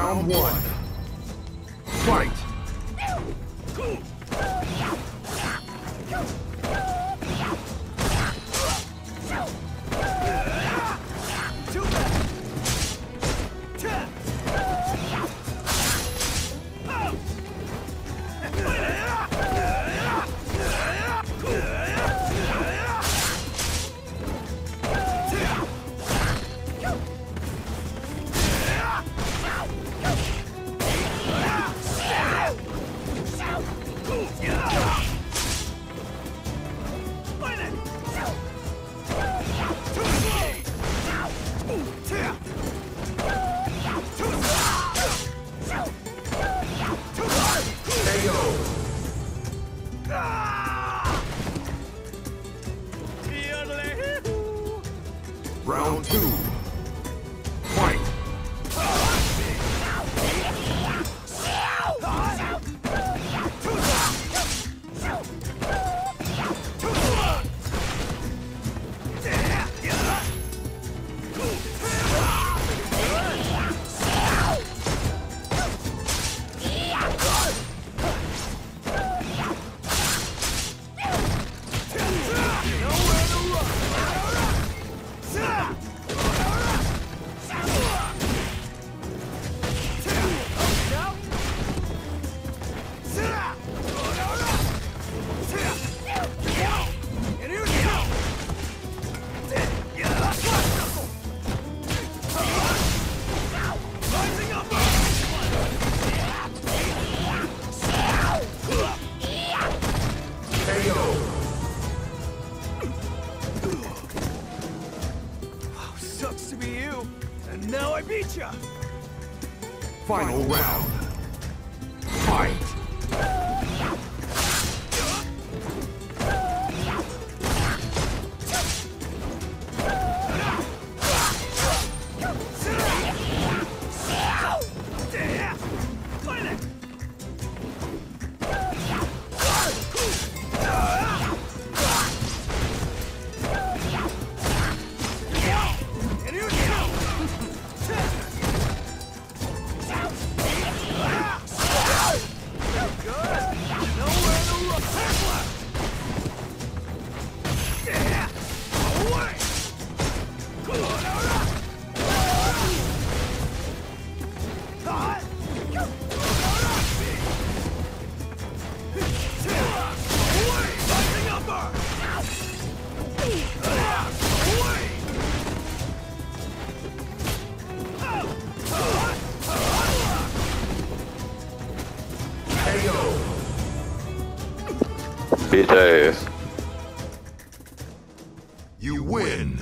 Round one. Fight! Two. To be you. And now I beat ya. Final round. Fight! Bitch ass. You win!